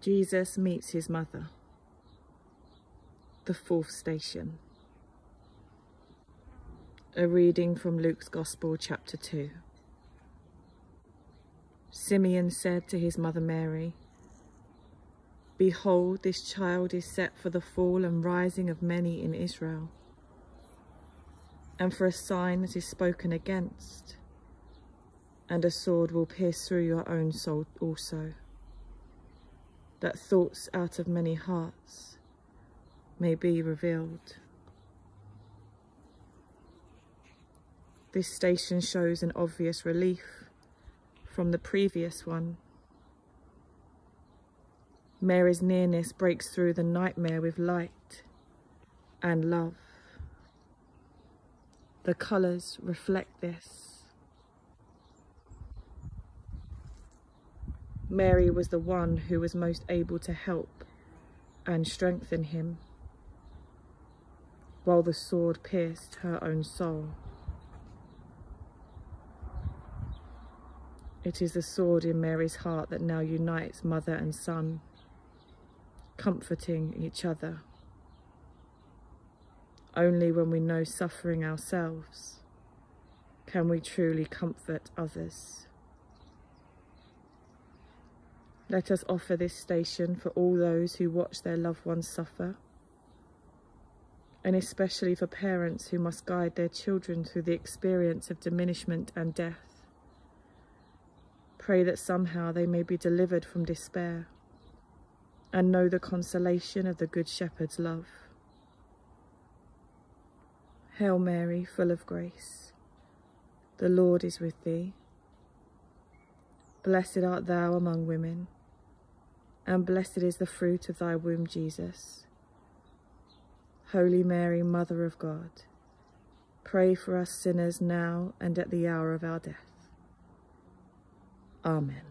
Jesus meets his mother. The fourth station. A reading from Luke's Gospel, chapter 2. Simeon said to his mother Mary, Behold, this child is set for the fall and rising of many in Israel, and for a sign that is spoken against, and a sword will pierce through your own soul also, that thoughts out of many hearts may be revealed. This station shows an obvious relief from the previous one Mary's nearness breaks through the nightmare with light and love. The colours reflect this. Mary was the one who was most able to help and strengthen him, while the sword pierced her own soul. It is the sword in Mary's heart that now unites mother and son comforting each other. Only when we know suffering ourselves can we truly comfort others. Let us offer this station for all those who watch their loved ones suffer, and especially for parents who must guide their children through the experience of diminishment and death. Pray that somehow they may be delivered from despair and know the consolation of the Good Shepherd's love. Hail Mary, full of grace, the Lord is with thee. Blessed art thou among women, and blessed is the fruit of thy womb, Jesus. Holy Mary, Mother of God, pray for us sinners now and at the hour of our death. Amen.